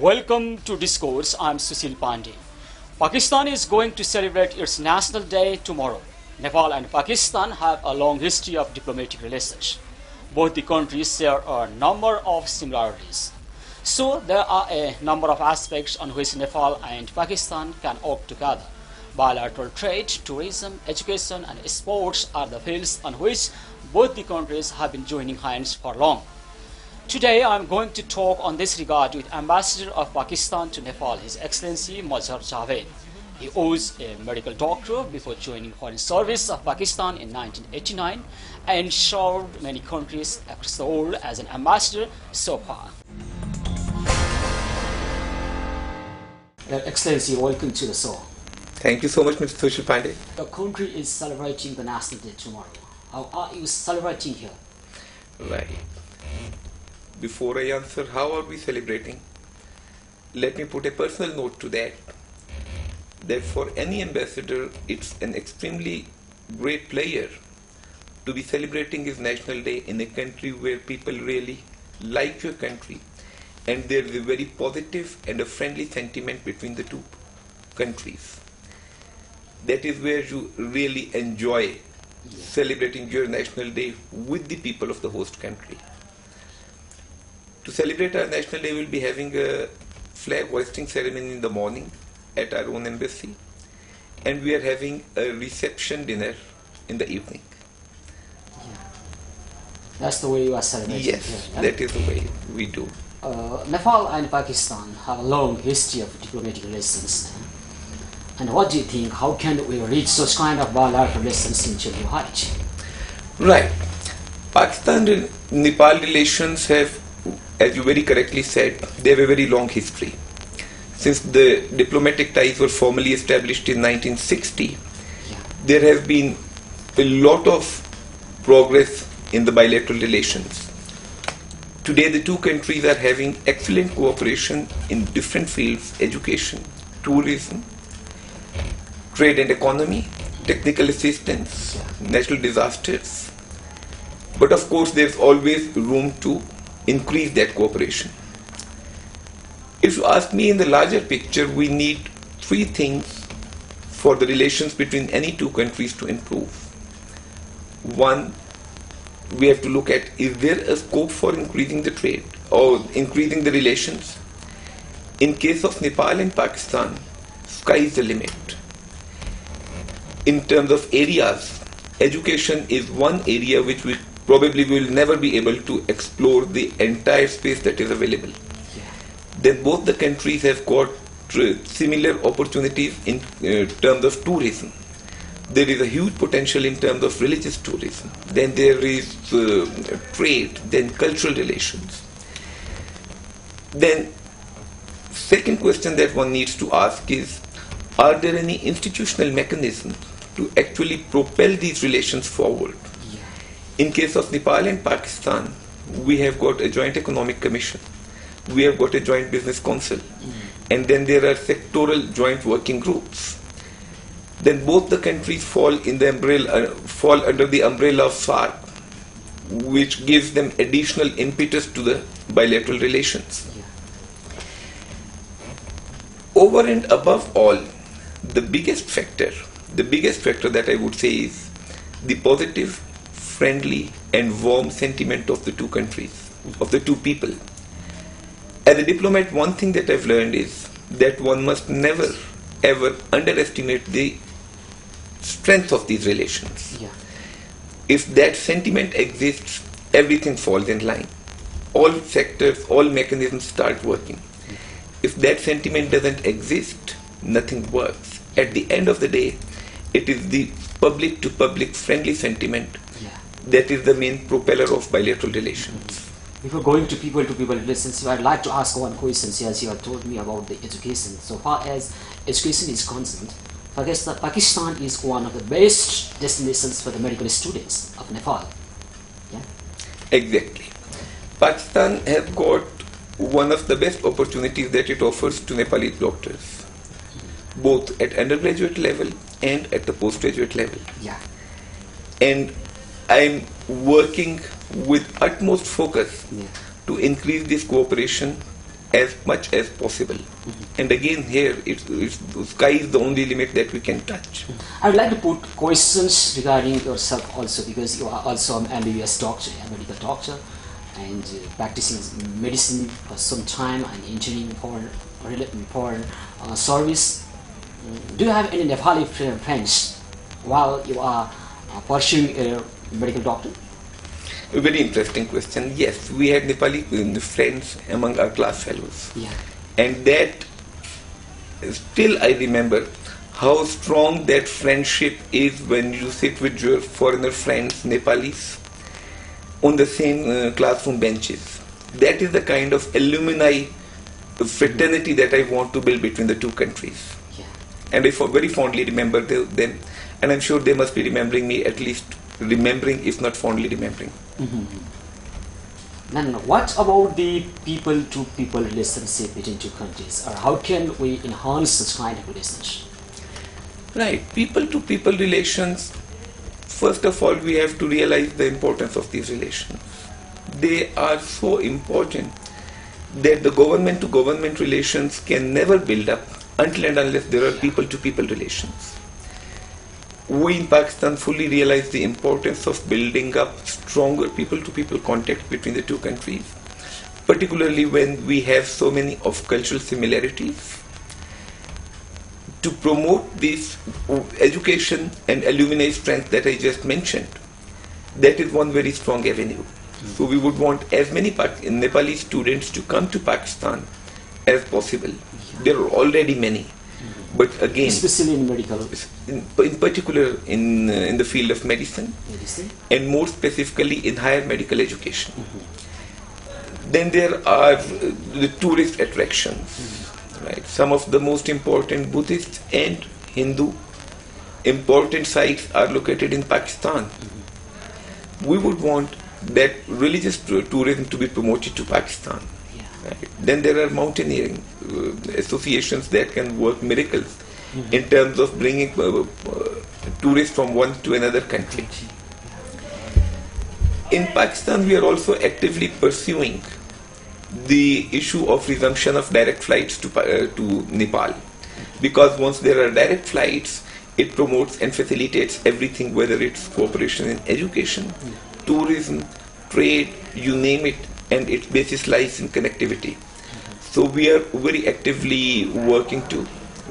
Welcome to Discourse. I'm Sushil Pandey. Pakistan is going to celebrate its National Day tomorrow. Nepal and Pakistan have a long history of diplomatic relations. Both the countries share a number of similarities. So, there are a number of aspects on which Nepal and Pakistan can work together. Bilateral trade, tourism, education, and sports are the fields on which both the countries have been joining hands for long. Today, I'm going to talk on this regard with Ambassador of Pakistan to Nepal, His Excellency Mazhar Javed. He was a medical doctor before joining Foreign Service of Pakistan in 1989 and served many countries across the world as an ambassador so far. Excellency, welcome to the show. Thank you so much, Mr. Sushil Pandey. The country is celebrating the National Day tomorrow. How are you celebrating here? Right. Before I answer how are we celebrating, let me put a personal note to that. That for any ambassador, it's an extremely great pleasure to be celebrating his National Day in a country where people really like your country and there's a very positive and a friendly sentiment between the two countries. That is where you really enjoy celebrating your National Day with the people of the host country. To celebrate our National Day, we'll be having a flag hoisting ceremony in the morning at our own embassy, and we are having a reception dinner in the evening. That's the way you are celebrating Yes, here. yeah? that is the way we do. Uh, Nepal and Pakistan have a long history of diplomatic relations. And what do you think? How can we reach such kind of bilateral relations new height? Right. Pakistan and Nepal relations have, as you very correctly said, they have a very long history. Since the diplomatic ties were formally established in 1960, Yeah. there has been a lot of progress in the bilateral relations. Today, the two countries are having excellent cooperation in different fields education, tourism, trade and economy, technical assistance, natural disasters. But of course, there's always room to increase that cooperation. If you ask me in the larger picture, we need three things for the relations between any two countries to improve. One, we have to look at is there a scope for increasing the trade or increasing the relations? In case of Nepal and Pakistan, sky is the limit. In terms of areas, education is one area which we probably we will never be able to explore the entire space that is available then both the countries have got similar opportunities in uh, terms of tourism. There is a huge potential in terms of religious tourism. Then there is uh, trade, then cultural relations. Then, second question that one needs to ask is, are there any institutional mechanisms to actually propel these relations forward? In case of Nepal and Pakistan, we have got a joint economic commission. We have got a joint business council. And then there are sectoral joint working groups. Then both the countries fall in the umbrella, uh, fall under the umbrella of SAARC, which gives them additional impetus to the bilateral relations. Over and above all, the biggest factor, the biggest factor that I would say is the positive, friendly, and warm sentiment of the two countries, of the two people. As a diplomat, one thing that I've learned is that one must never ever underestimate the strength of these relations. Yeah. If that sentiment exists, everything falls in line. All sectors, all mechanisms start working. If that sentiment doesn't exist, nothing works. At the end of the day, it is the public to public friendly sentiment. That is the main propeller of bilateral relations. Before going to people to people relationship, I'd like to ask one question as you have told me about the education. So far as education is concerned, Pakistan, Pakistan is one of the best destinations for the medical students of Nepal. Yeah. Exactly. Pakistan has got one of the best opportunities that it offers to Nepali doctors, both at undergraduate level and at the postgraduate level. Yeah. And I'm working with utmost focus Yeah. to increase this cooperation as much as possible. And again, here, it's, it's, the sky is the only limit that we can touch. I would like to put questions regarding yourself also because you are also an MBBS doctor, a medical doctor, and uh, practicing medicine for some time and engineering for for uh, service. Mm, Do you have any Nepali friends while you are uh, pursuing a medical doctor? A very interesting question. Yes, we had Nepali friends among our class fellows. Yeah. And that, still I remember how strong that friendship is when you sit with your foreigner friends, Nepalis, on the same uh, classroom benches. That is the kind of alumni fraternity that I want to build between the two countries. Yeah. And I very fondly remember them, and I'm sure they must be remembering me at least remembering, if not fondly remembering. Mm-hmm. Then what about the people-to-people relationship between two countries, or how can we enhance such kind of relationship? Right, people to people relations, first of all, we have to realize the importance of these relations. They are so important that the government to government relations can never build up until and unless there are people to people relations. We in Pakistan fully realize the importance of building up stronger people to people contact between the two countries, particularly when we have so many of cultural similarities to promote this education and alumni strength that I just mentioned, that is one very strong avenue. Hmm. So we would want as many Pak- Nepali students to come to Pakistan as possible. Hmm. There are already many, but again, Especially in medical in, in particular in uh, in the field of medicine, medicine. and more specifically in higher medical education. Then there are uh, the tourist attractions, right? Some of the most important Buddhist and Hindu important sites are located in Pakistan. We would want that religious tourism to be promoted to Pakistan. Yeah. Right. Then there are mountaineering associations that can work miracles in terms of bringing uh, uh, tourists from one to another country. In Pakistan, we are also actively pursuing the issue of resumption of direct flights to, uh, to Nepal. Because once there are direct flights, it promotes and facilitates everything, whether it's cooperation in education, tourism, trade, you name it, and its basis lies in connectivity. So we are very actively working to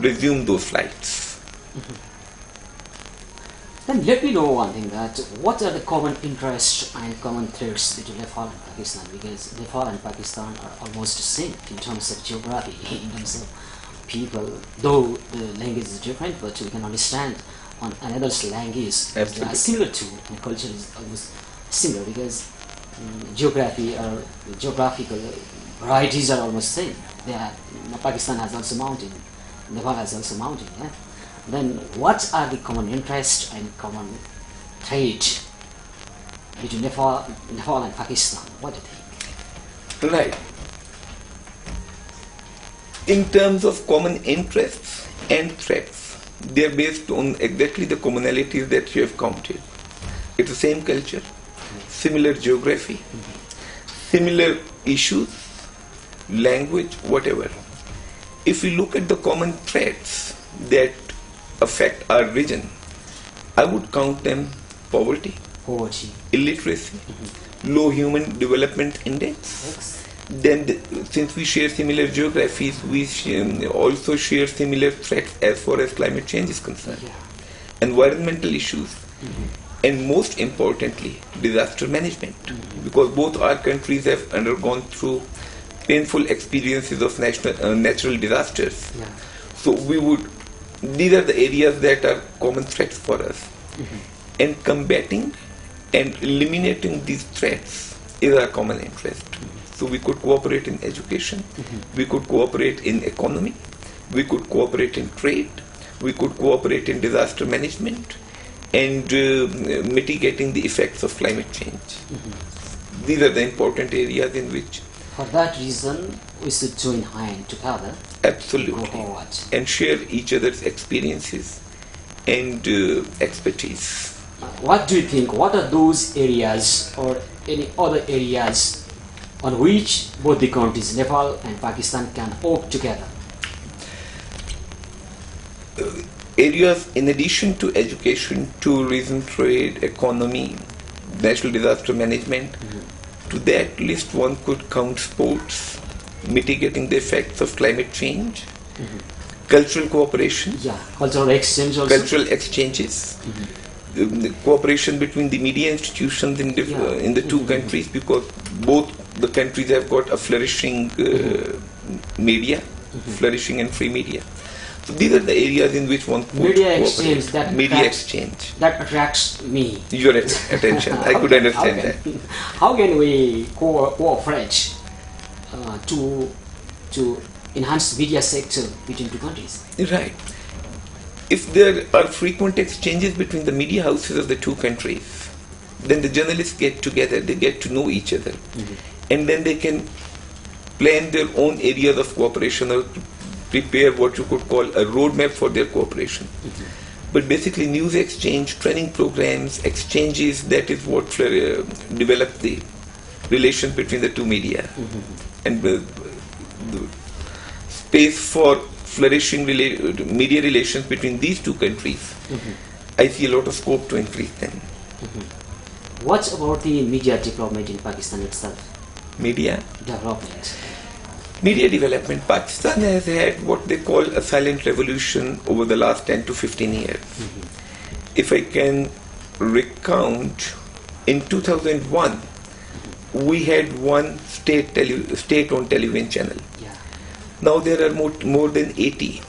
resume those flights. Mm-hmm. Then let me know one thing that what are the common interests and common threats between Nepal and Pakistan because Nepal and Pakistan are almost the same in terms of geography, in terms of people, though the language is different, but we can understand on another's language. They are similar to and culture is almost similar because geography or geographical varieties are almost same. They are, Pakistan has also mountain, Nepal has also mountain. Yeah? Then what are the common interests and common trade between Nepal, Nepal and Pakistan? What do you think? Right. In terms of common interests and threats, they are based on exactly the commonalities that you have counted. It's the same culture, similar geography, similar issues, language, whatever. If we look at the common threats that affect our region, I would count them poverty, Poverty. illiteracy, low human development index, then the, since we share similar geographies, we sh- um, also share similar threats as far as climate change is concerned. Yeah. Environmental issues, and most importantly, disaster management, mm-hmm. because both our countries have undergone through painful experiences of national, uh, natural disasters. Yeah. So we would, these are the areas that are common threats for us. Mm-hmm. And combating and eliminating these threats is our common interest. Mm-hmm. So we could cooperate in education, we could cooperate in economy, we could cooperate in trade, we could cooperate in disaster management, and uh, mitigating the effects of climate change. These are the important areas in which For that reason, we should join hand together absolutely and share each other's experiences and uh, expertise. What do you think? What are those areas or any other areas on which both the countries, Nepal and Pakistan, can work together? Areas in addition to education, tourism, trade, economy, natural disaster management, mm-hmm. to that list one could count sports, mitigating the effects of climate change, mm-hmm. cultural cooperation, Yeah, cultural exchange also. cultural exchanges, mm-hmm. um, the cooperation between the media institutions in, diff- Yeah. in the 2 countries because both the countries have got a flourishing uh, media, flourishing and free media. So these are the areas in which one could Media exchange, that- media that- exchange. That attracts me. Your attention. I could How understand can- that. How can we co- cooperate uh, to to enhance media sector between two countries? Right. If there are frequent exchanges between the media houses of the two countries, then the journalists get together, they get to know each other, and then they can plan their own areas of cooperation or prepare what you could call a roadmap for their cooperation. But basically, news exchange, training programs, exchanges, that is what uh, develop the relations between the two media. And uh, the space for flourishing rela- media relations between these two countries, I see a lot of scope to increase them. What about the media development in Pakistan itself? Media, Development. Media development. Pakistan has had what they call a silent revolution over the last 10 to 15 years. If I can recount, in 2001, we had one state tele- state-owned television channel. Yeah. Now there are more, more than 80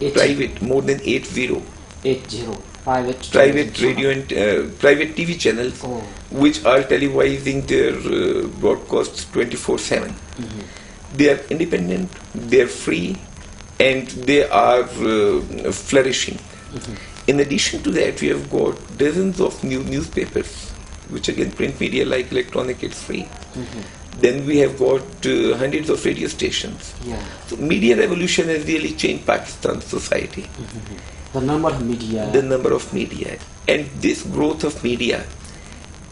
Eight, private, more than 80 Eight zero. Private. private radio and uh, private TV channels Oh. which are televising their uh, broadcasts 24/7. They are independent, they are free, and they are uh, flourishing. In addition to that, we have got dozens of new newspapers, which again print media like electronic, it's free. Then we have got uh, hundreds of radio stations. Yeah. So media revolution has really changed Pakistan's society The number of media. the number of media and this growth of media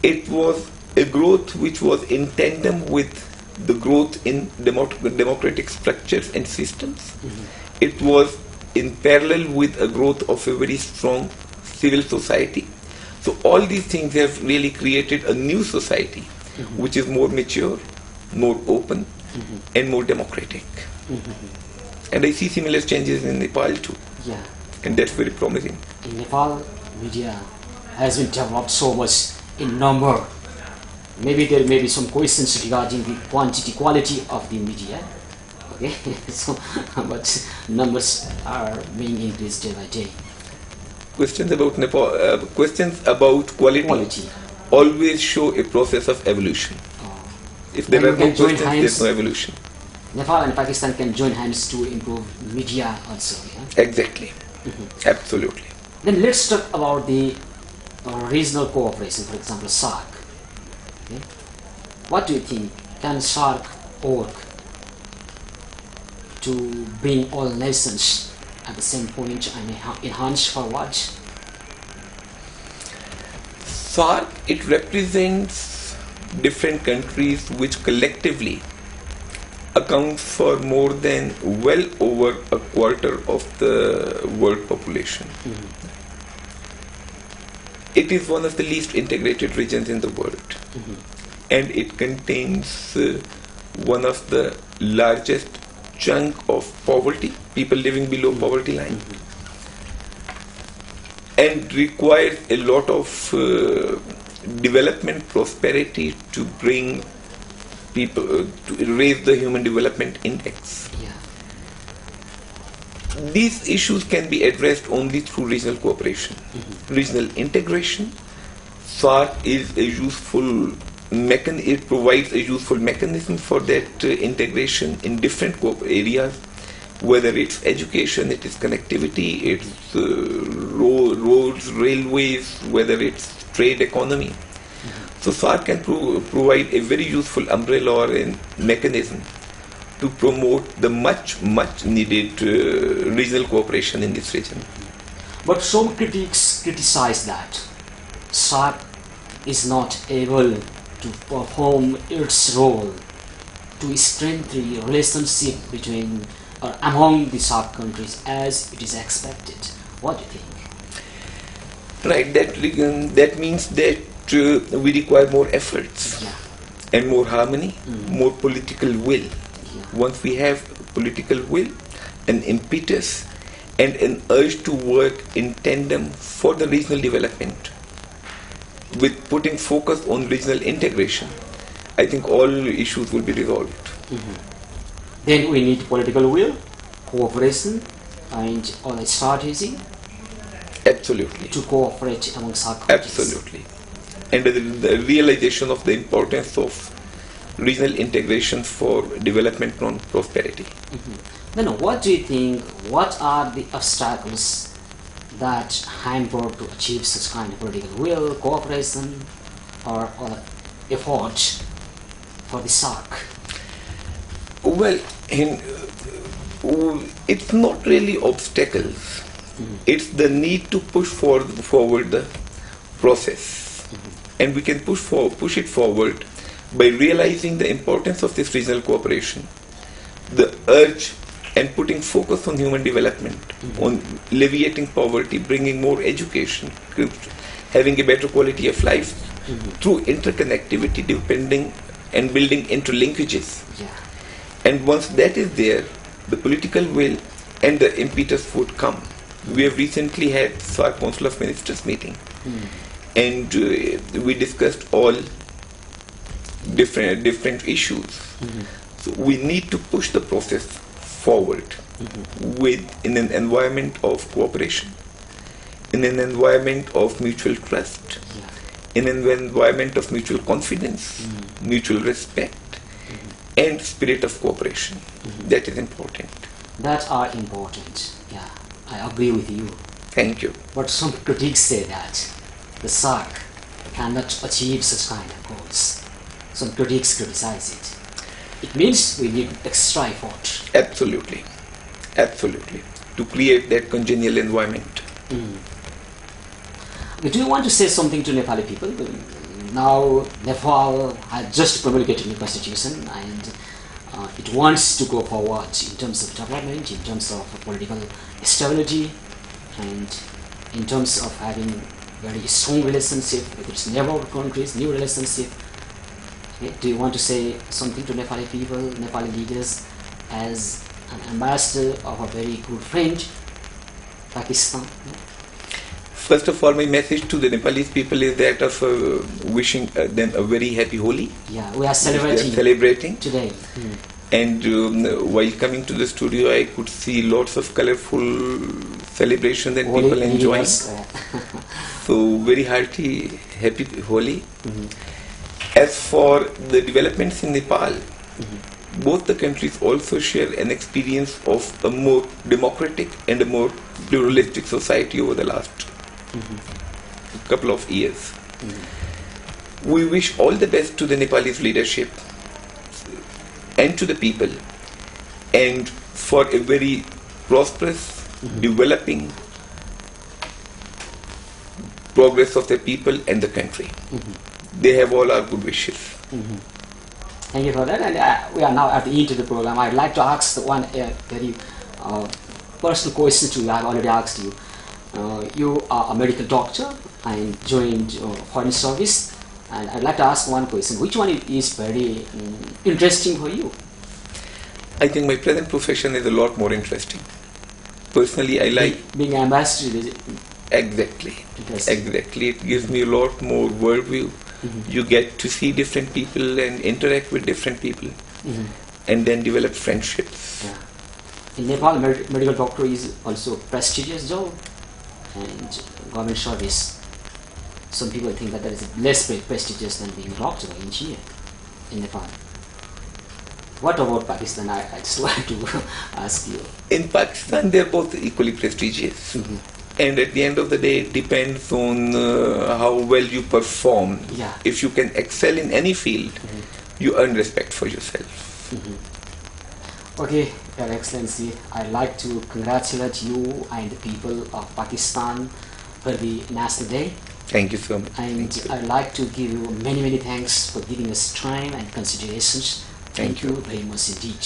it was a growth which was in tandem with the growth in democ- democratic structures and systems. Mm-hmm. It was in parallel with a growth of a very strong civil society. So all these things have really created a new society mm-hmm. which is more mature more open mm-hmm. and more democratic. And i see similar changes in nepal too. Yeah. and that's very promising. In Nepal, media has been developed so much in number. Maybe there may be some questions regarding the quantity, quality of the media. Okay, so but numbers are being increased day by day. Questions about Nepal, uh, questions about quality, Quality. always show a process of evolution. Uh, If there are no questions, hands. there's no evolution. Nepal and Pakistan can join hands to improve media also. Yeah? Exactly. Absolutely. Then let's talk about the uh, regional cooperation, for example, SAARC. What do you think? Can SAARC work to bring all nations at the same point and enha- enhance forward? SAARC, it represents different countries which collectively accounts for more than well over a quarter of the world population. Mm-hmm. It is one of the least integrated regions in the world, mm-hmm. And it contains uh, one of the largest chunk of poverty, people living below poverty line, and requires a lot of uh, development prosperity to bring people uh, to raise the human development index. Yeah. These issues can be addressed only through regional cooperation, regional integration. SAARC is a useful mechan- It provides a useful mechanism for that uh, integration in different co- areas, whether it's education, it is connectivity, it's uh, ro- roads, railways, whether it's trade economy. So SAARC can pro- provide a very useful umbrella or a mechanism to promote the much, much needed uh, regional cooperation in this region. But some critics criticize that SAARC is not able to perform its role to strengthen the relationship between or among the SAARC countries as it is expected? What do you think? Right, that, re- that means that uh, we require more efforts Yeah. and more harmony, more political will. Yeah. Once we have political will, an impetus, and an urge to work in tandem for the regional development, with putting focus on regional integration, I think all issues will be resolved. Mm-hmm. Then we need political will, cooperation, and all the strategy Absolutely. to cooperate among SAARC countries. Absolutely. And the, the realization of the importance of regional integration for development and prosperity. Mm-hmm. Then what do you think, what are the obstacles that hamper to achieve such kind of political will, cooperation, or, or effort for the SAARC? Well, in, uh, it's not really obstacles. It's the need to push for, forward the process, and we can push for push it forward by realizing the importance of this regional cooperation, the urge and putting focus on human development, on alleviating poverty, bringing more education, having a better quality of life mm-hmm. through interconnectivity, depending and building interlinkages. Yeah. And once that is there, the political will and the impetus would come. We have recently had SAARC Council of Ministers meeting, mm-hmm. and uh, we discussed all different different issues. Mm-hmm. So we need to push the process forward with in an environment of cooperation, in an environment of mutual trust, Yeah. in an environment of mutual confidence, mm-hmm. mutual respect, mm-hmm. and spirit of cooperation. Mm-hmm. That is important. That are important. Yeah, I agree with you. Thank you. But some critics say that the SAARC cannot achieve such kind of goals. Some critics criticize it. It means we need extra effort. Absolutely. Absolutely. To create that congenial environment. Okay, Do you want to say something to Nepali people? Now Nepal has just promulgated new constitution and uh, it wants to go forward in terms of development, in terms of political stability, and in terms of having very strong relationship with its neighbor countries, new relationship. Do you want to say something to Nepali people, Nepali leaders, as an ambassador of a very good friend, Pakistan? First of all, my message to the Nepalese people is that of uh, wishing uh, them a very happy Holi. Yeah, we are they are celebrating celebrating. today. And um, while coming to the studio, I could see lots of colorful celebrations and Holi people enjoying. So very hearty, happy Holi. As for the developments in Nepal, both the countries also share an experience of a more democratic and a more pluralistic society over the last couple of years. We wish all the best to the Nepalese leadership and to the people, and for a very prosperous, developing progress of the people and the country. They have all our good wishes. Thank you for that. And uh, we are now at the end of the program. I'd like to ask the one uh, very uh, personal question to you. I've already asked you. Uh, you are a medical doctor and joined uh, foreign service. And I'd like to ask one question. Which one is very um, interesting for you? I think my present profession is a lot more interesting. Personally, I like Being ambassador is exactly, exactly. It gives me a lot more worldview. You get to see different people and interact with different people, Mhm. and then develop friendships. Yeah. In Nepal, med- medical doctor is also a prestigious job and government service. Some people think that that is less prestigious than being a doctor or engineer in Nepal. What about Pakistan? I, I just want to ask you. In Pakistan, they're both equally prestigious. And at the end of the day, it depends on uh, how well you perform. Yeah. If you can excel in any field, you earn respect for yourself. Okay, Your Excellency, I'd like to congratulate you and the people of Pakistan for the National Day. Thank you so much. And Thank you. I'd like to give you many, many thanks for giving us time and considerations Thank you very much indeed.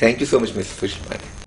Thank you so much, Mr. Pandey.